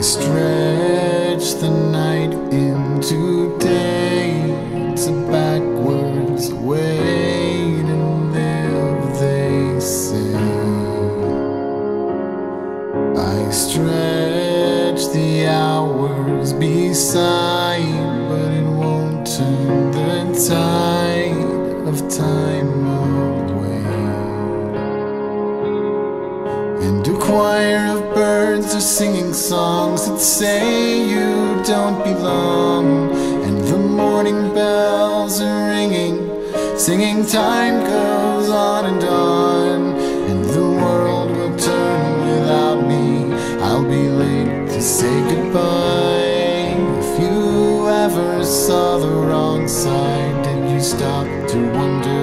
I And a choir of birds are singing songs that say you don't belong. And the morning bells are ringing, singing time goes on and on. And the world will turn without me. I'll be late to say goodbye. If you ever saw the wrong side, did you stop to wonder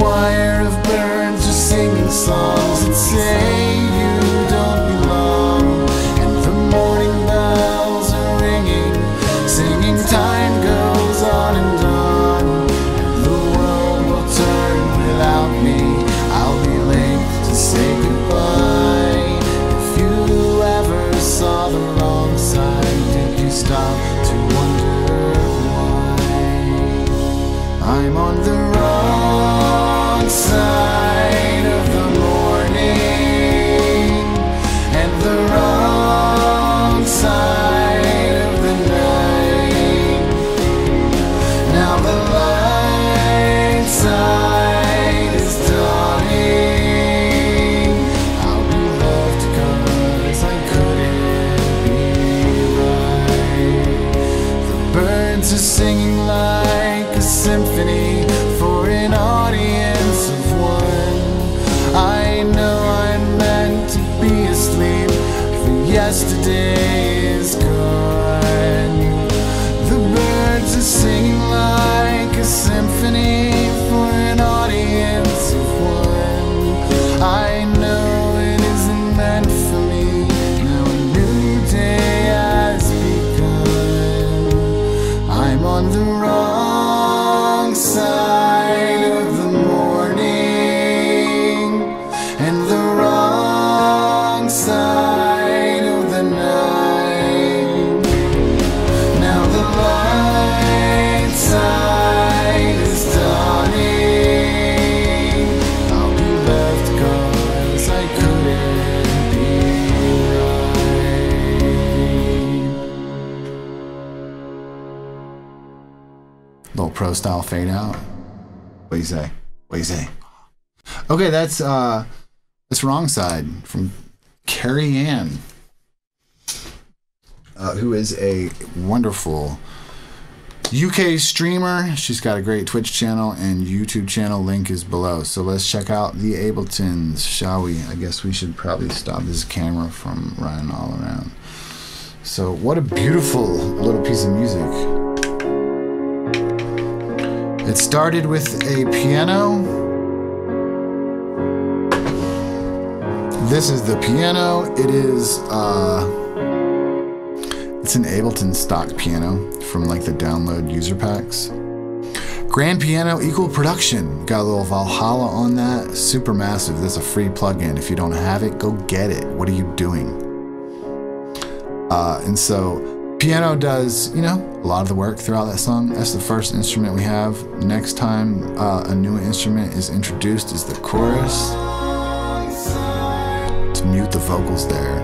choir of birds are singing songs yesterday is gone. The birds are singing like a symphony for an audience of one. I Little pro style fade out. What do you say? What do you say? Okay, that's uh that's wrong side from Cerian. Uh, who is a wonderful UK streamer. She's got a great Twitch channel and YouTube channel. Link is below. So let's check out the Abletons, shall we? I guess we should probably stop this camera from running all around. So, what a beautiful little piece of music. It started with a piano. This is the piano. It is uh it's an Ableton stock piano from like the download user packs. Grand Piano Equal Production. Got a little Valhalla on that. Super massive. That's a free plugin. If you don't have it, go get it. What are you doing? Uh, and so Piano does, you know, a lot of the work throughout that song. That's the first instrument we have. Next time uh, a new instrument is introduced is the chorus. To mute the vocals there.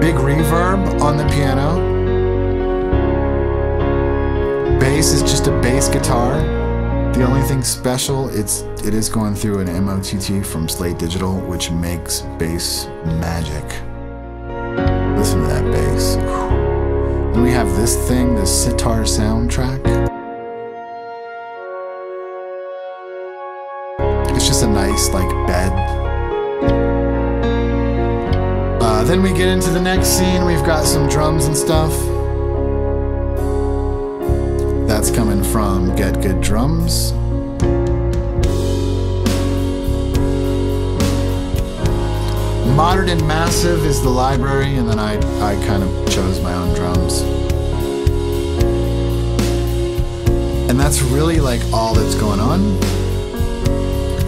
Big reverb on the piano. Bass is just a bass guitar. The only thing special, it's it is going through an MOTT from Slate Digital, which makes bass magic. We have this thing, the sitar soundtrack. It's just a nice like bed. Uh, then we get into the next scene. We've got some drums and stuff. That's coming from Get Good Drums. Modern and Massive is the library, and then I, I kind of chose my own drums. And that's really like all that's going on.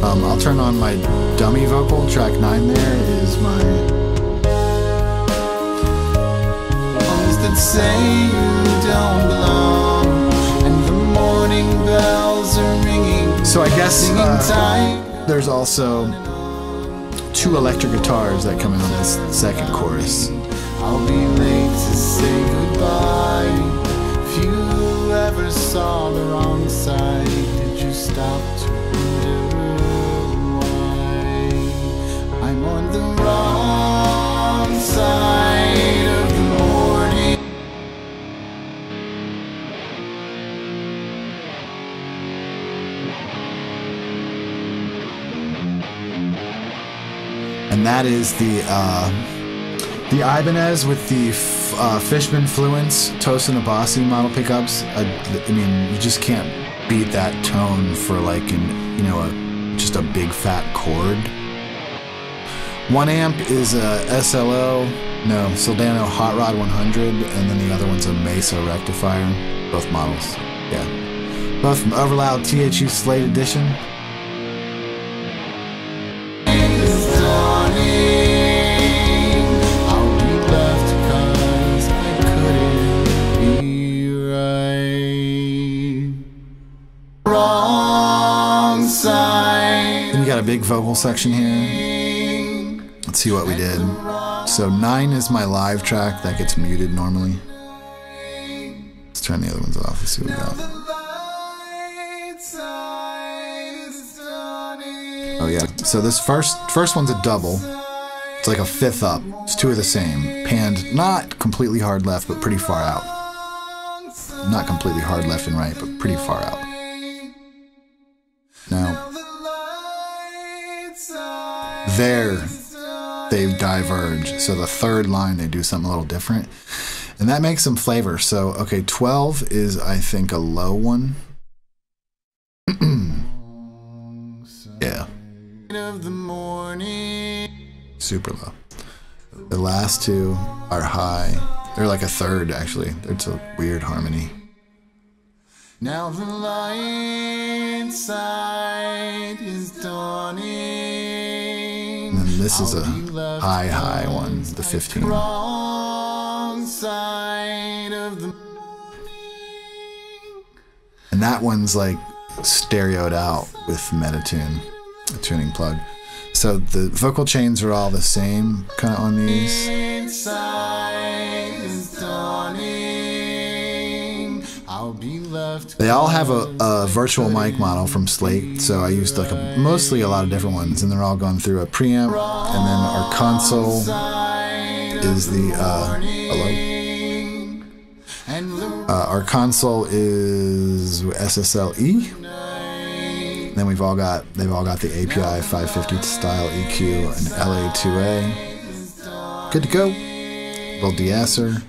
Um, I'll turn on my dummy vocal. Track 9 there is my. That say you don't belong, and the morning bells are ringing. So I guess uh, there's also two electric guitars that come in on this second chorus. I'll be late to say goodbye. If you ever saw the wrong side, did you stop to wonder why? I'm on the wrong that is the uh, the Ibanez with the f- uh, Fishman Fluence Tosin Abasi model pickups. I, I mean, you just can't beat that tone for like an you know a just a big fat chord. One amp is a SLO, no Soldano Hot Rod 100, and then the other one's a Mesa rectifier. Both models, yeah. Both from Overloud THU Slate Edition. Big vocal section here. Let's see what we did. So nine is my live track that gets muted normally. Let's turn the other ones off. Let's see what we got. Oh yeah. So this first first one's a double. It's like a fifth up. It's two of the same. Panned not completely hard left, but pretty far out. Not completely hard left and right, but pretty far out. There they diverge. So the third line, they do something a little different. And that makes some flavor. So, okay, 12 is, I think, a low one. yeah. Super low. The last two are high. They're like a third, actually. It's a weird harmony. Now the light side is dawning. And this is a high, high one, the 15. Wrong side of the and that one's like stereoed out with Metatune, a tuning plug. So the vocal chains are all the same kind of on these. Inside They all have a, a virtual mic model from Slate, so I used like a, mostly a lot of different ones, and they're all going through a preamp, and then our console is the uh, hello. Uh, our console is SSLE. Then we've all got they've all got the API 550 style EQ and LA2A. Good to go. De-esser.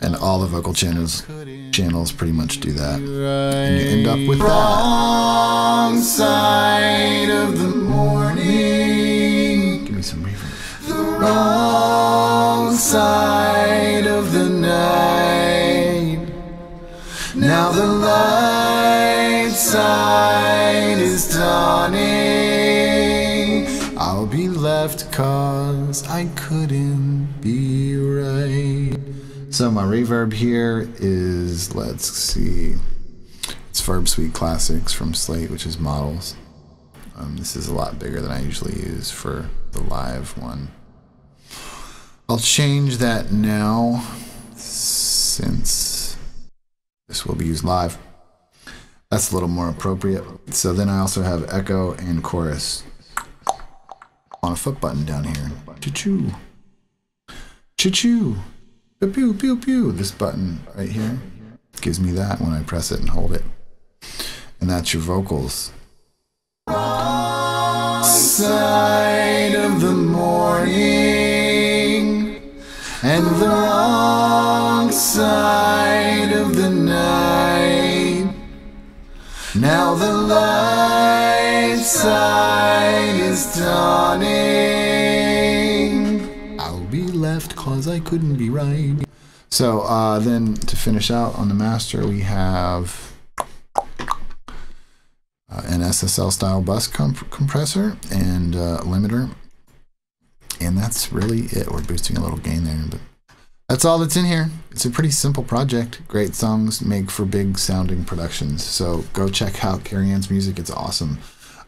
And all the vocal channels channels pretty much do that. And you end up with that. Wrong side of the morning. Give me some reverb. The wrong side of the night. Now the light side is dawning. I'll be left cause I couldn't. So my reverb here is, let's see, it's Verb Suite Classics from Slate, which is models. Um, this is a lot bigger than I usually use for the live one. I'll change that now since this will be used live. That's a little more appropriate. So then I also have echo and chorus on a foot button down here. Choo-choo. Choo-choo. Pew, pew, pew. This button right here gives me that when I press it and hold it. And that's your vocals. Side of the morning and the wrong side of the night. Now the light side is dawning. Cause I couldn't be right. So uh, then to finish out on the master, we have uh, an SSL style bus comp compressor and uh, limiter. And that's really it. We're boosting a little gain there, but that's all that's in here. It's a pretty simple project. Great songs make for big sounding productions. So go check out Cerian's music. It's awesome.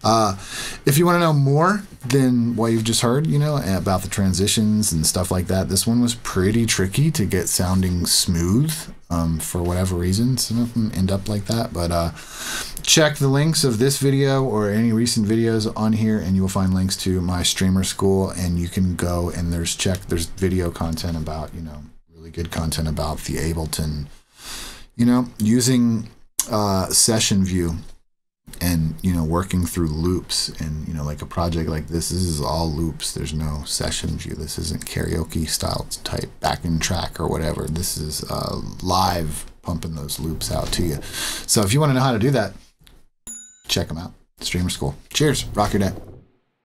Uh, if you want to know more than what you've just heard, you know, about the transitions and stuff like that, this one was pretty tricky to get sounding smooth um, for whatever reason. Some of them end up like that, but uh, check the links of this video or any recent videos on here, and you will find links to my streamer school, and you can go and there's check there's video content about you know really good content about the Ableton, you know, using uh, session view and you know working through loops and you know like a project like this this is all loops. There's no session view this isn't karaoke style type backing track or whatever. This is uh, live pumping those loops out to you. So if you want to know how to do that check them out. Streamer school. Cheers. Rock your day